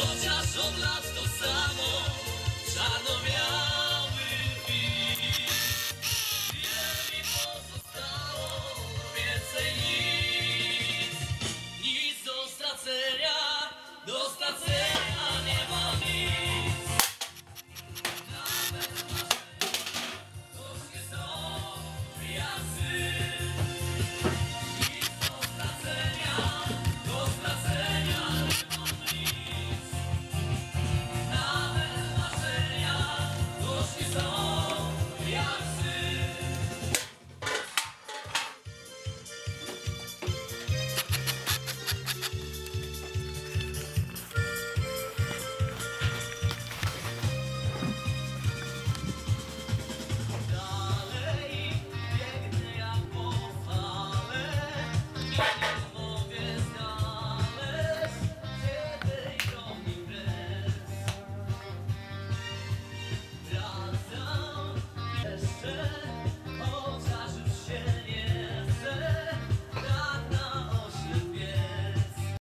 Chociaż od lat to samo. Czarno-biały Wiele mi pozostało. Więcej nic. Nic do stracenia. Do stracenia.